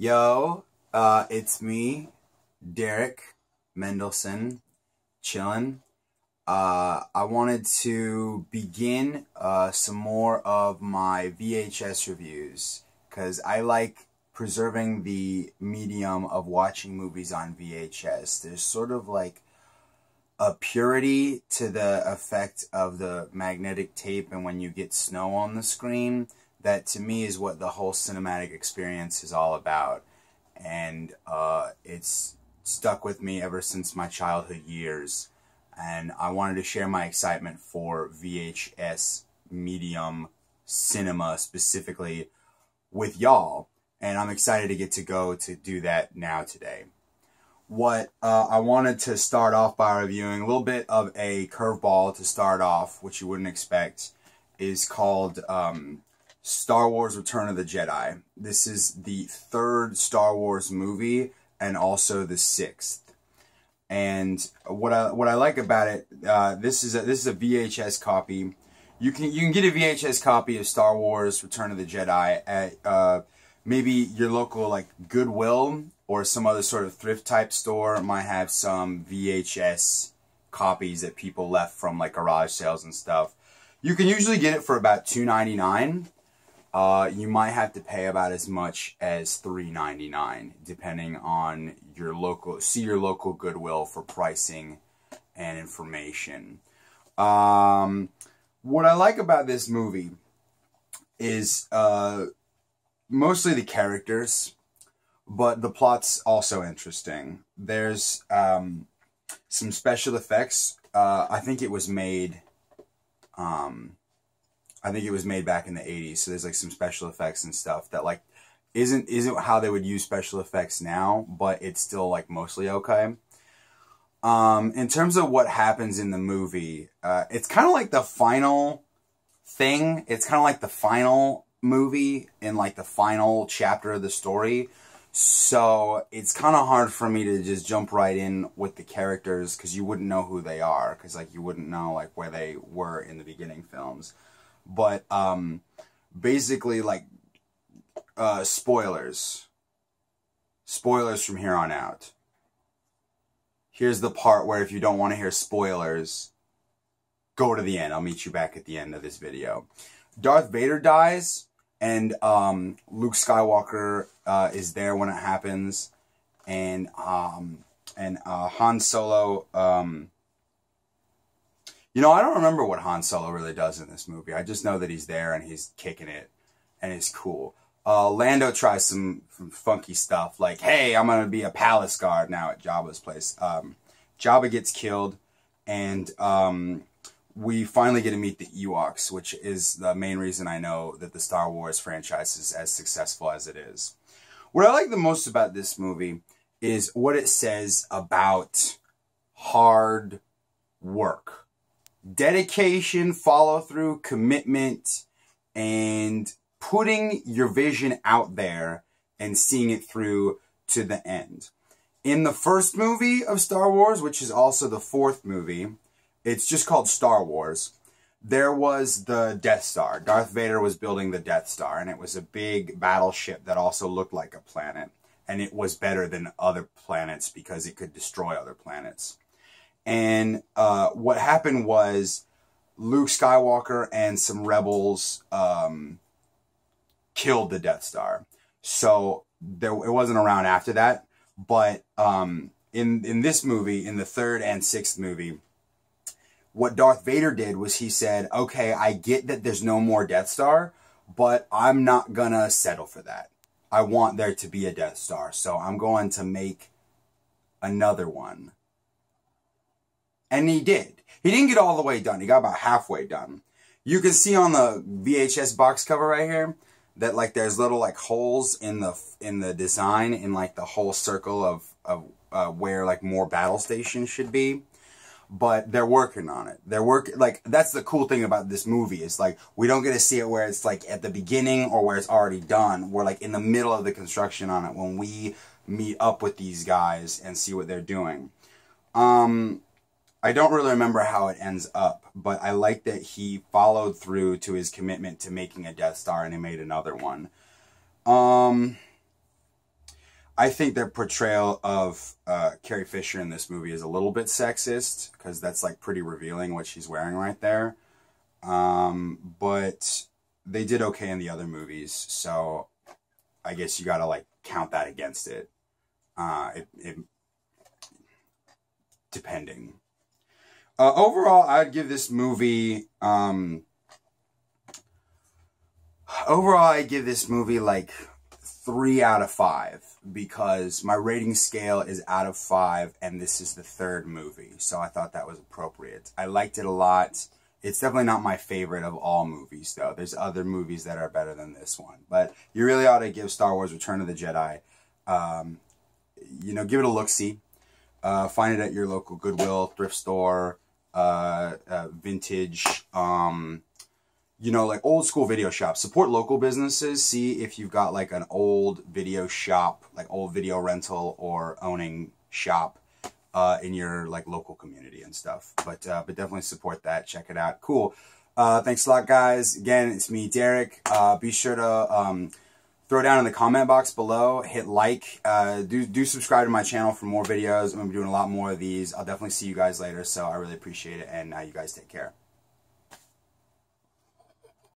Yo, uh, it's me, Derick Mendelsohn, chillin'. Uh, I wanted to begin uh, some more of my VHS reviews because I like preserving the medium of watching movies on VHS. There's sort of like a purity to the effect of the magnetic tape and when you get snow on the screen that to me is what the whole cinematic experience is all about. And uh, it's stuck with me ever since my childhood years. And I wanted to share my excitement for VHS medium cinema specifically with y'all. And I'm excited to get to go to do that now today. What uh, I wanted to start off by reviewing a little bit of a curveball to start off, which you wouldn't expect, is called um, Star Wars Return of the Jedi. This is the third Star Wars movie and also the sixth. And what I what I like about it, uh, this is a, this is a VHS copy. You can you can get a VHS copy of Star Wars Return of the Jedi at uh, maybe your local like Goodwill or some other sort of thrift type store might have some VHS copies that people left from like garage sales and stuff. You can usually get it for about two ninety nine uh, you might have to pay about as much as $3.99 depending on your local see your local goodwill for pricing and information. Um, what i like about this movie is uh, mostly the characters but the plot's also interesting. There's um, some special effects. Uh, i think it was made um, I think it was made back in the 80s. So there's like some special effects and stuff that like isn't isn't how they would use special effects now, but it's still like mostly okay. Um, in terms of what happens in the movie, uh, it's kind of like the final thing. It's kind of like the final movie in like the final chapter of the story. So it's kind of hard for me to just jump right in with the characters because you wouldn't know who they are because like you wouldn't know like where they were in the beginning films but um, basically like uh, spoilers. Spoilers from here on out. Here's the part where if you don't want to hear spoilers, go to the end. I'll meet you back at the end of this video. Darth Vader dies, and um, Luke Skywalker uh, is there when it happens, and um, and uh, Han Solo um, you know, I don't remember what Han Solo really does in this movie. I just know that he's there and he's kicking it and he's cool. Uh, Lando tries some, some, funky stuff like, hey, I'm going to be a palace guard now at Jabba's place. Um, Jabba gets killed and um, we finally get to meet the Ewoks, which is the main reason I know that the Star Wars franchise is as successful as it is. What I like the most about this movie is what it says about hard work dedication, follow through, commitment, and putting your vision out there and seeing it through to the end. In the first movie of Star Wars, which is also the fourth movie, it's just called Star Wars. There was the Death Star. Darth Vader was building the Death Star, and it was a big battleship that also looked like a planet. And it was better than other planets because it could destroy other planets. And uh, what happened was Luke Skywalker and some rebels um, killed the Death Star. So there, it wasn't around after that. But um, in in this movie, in the third and sixth movie, what Darth Vader did was he said, "Okay, I get that there's no more Death Star, but I'm not gonna settle for that. I want there to be a Death Star, so I'm going to make another one." And he did. He didn't get all the way done. He got about halfway done. You can see on the VHS box cover right here that like there's little like holes in the in the design in like the whole circle of of uh, where like more battle stations should be. But they're working on it. They're work like that's the cool thing about this movie is like we don't get to see it where it's like at the beginning or where it's already done. We're like in the middle of the construction on it when we meet up with these guys and see what they're doing. Um, I don't really remember how it ends up, but I like that he followed through to his commitment to making a Death Star and he made another one. Um, I think their portrayal of uh, Carrie Fisher in this movie is a little bit sexist because that's like pretty revealing what she's wearing right there. Um, but they did okay in the other movies, so I guess you gotta like count that against it. Uh, it, it depending. Uh, overall, I'd give this movie. Um, overall, I give this movie like three out of five because my rating scale is out of five, and this is the third movie, so I thought that was appropriate. I liked it a lot. It's definitely not my favorite of all movies, though. There's other movies that are better than this one, but you really ought to give Star Wars: Return of the Jedi. Um, you know, give it a look. See, uh, find it at your local Goodwill, thrift store, uh, uh, vintage. Um, you know, like old school video shops. Support local businesses. See if you've got like an old video shop, like old video rental or owning shop uh, in your like local community and stuff. But uh, but definitely support that. Check it out. Cool. Uh, thanks a lot, guys. Again, it's me, Derick. Uh, be sure to um, throw down in the comment box below. Hit like. Uh, do do subscribe to my channel for more videos. I'm gonna be doing a lot more of these. I'll definitely see you guys later. So I really appreciate it, and uh, you guys take care.